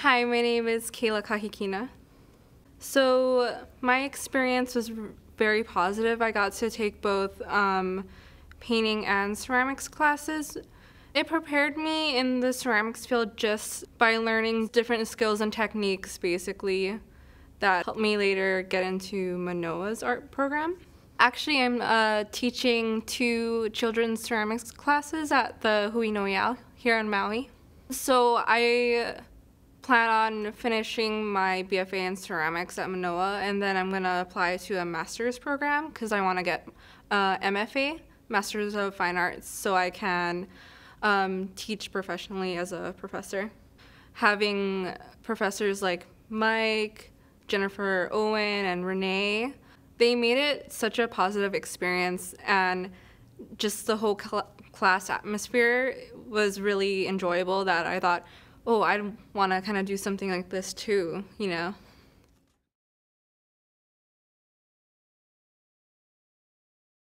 Hi, my name is Kela Kahikina. So, my experience was very positive. I got to take both um, painting and ceramics classes. It prepared me in the ceramics field just by learning different skills and techniques, basically, that helped me later get into Manoa's art program. Actually, I'm uh, teaching two children's ceramics classes at the Hui No'eau here in Maui. So I plan on finishing my BFA in ceramics at Manoa, and then I'm gonna apply to a master's program because I want to get uh, MFA, Masters of Fine Arts, so I can um, teach professionally as a professor. Having professors like Mike, Jennifer Owen, and Renee they made it such a positive experience and just the whole cl- class atmosphere was really enjoyable that I thought, oh, I want to kind of do something like this too, you know.